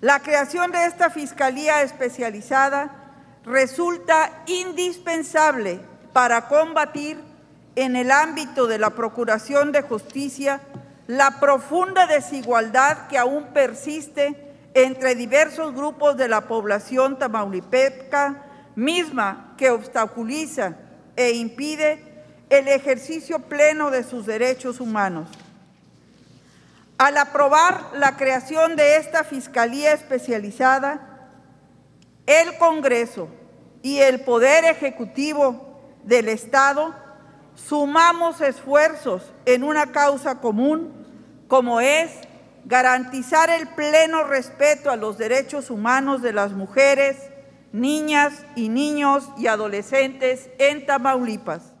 La creación de esta Fiscalía Especializada resulta indispensable para combatir en el ámbito de la Procuración de Justicia la profunda desigualdad que aún persiste entre diversos grupos de la población tamaulipeca, misma que obstaculiza e impide el ejercicio pleno de sus derechos humanos. Al aprobar la creación de esta Fiscalía Especializada, el Congreso y el Poder Ejecutivo del Estado sumamos esfuerzos en una causa común como es garantizar el pleno respeto a los derechos humanos de las mujeres, niñas y niños y adolescentes en Tamaulipas.